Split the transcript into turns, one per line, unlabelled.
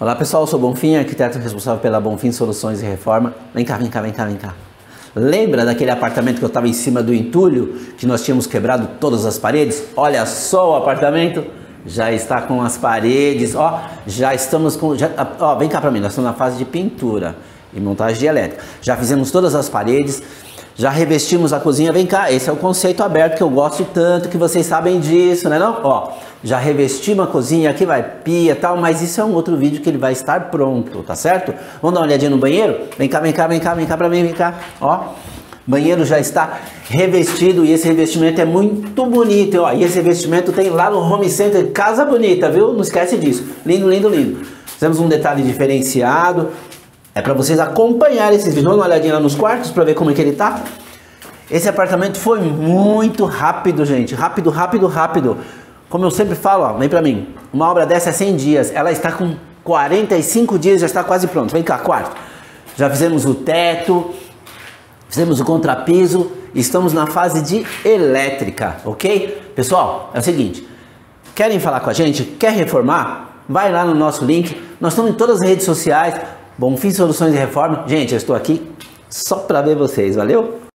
Olá pessoal, eu sou Bonfim, arquiteto responsável pela Bonfim Soluções e Reforma. Vem cá, vem cá, vem cá, vem cá. Lembra daquele apartamento que eu estava em cima do entulho, que nós tínhamos quebrado todas as paredes? Olha só o apartamento, já está com as paredes, ó, já estamos com, já, ó, vem cá para mim, nós estamos na fase de pintura e montagem de elétrica. Já fizemos todas as paredes, já revestimos a cozinha, vem cá, esse é o conceito aberto que eu gosto tanto, que vocês sabem disso, né não? Ó, já revestimos a cozinha, aqui vai pia tal, mas isso é um outro vídeo que ele vai estar pronto, tá certo? Vamos dar uma olhadinha no banheiro? Vem cá, vem cá, vem cá, vem cá pra mim, vem cá, ó. Banheiro já está revestido e esse revestimento é muito bonito, ó. E esse revestimento tem lá no Home Center, casa bonita, viu? Não esquece disso. Lindo, lindo, lindo. Fizemos um detalhe diferenciado, é para vocês acompanharem esses vídeos. Dar uma olhadinha lá nos quartos para ver como é que ele tá. Esse apartamento foi muito rápido, gente. Rápido, rápido, rápido. Como eu sempre falo, ó, vem para mim. Uma obra dessa é 100 dias. Ela está com 45 dias, já está quase pronto. Vem cá, quarto. Já fizemos o teto, fizemos o contrapiso. Estamos na fase de elétrica, ok? Pessoal, é o seguinte. Querem falar com a gente? Quer reformar? Vai lá no nosso link. Nós estamos em todas as redes sociais. Bonfim Soluções e Reforma. Gente, eu estou aqui só para ver vocês, valeu?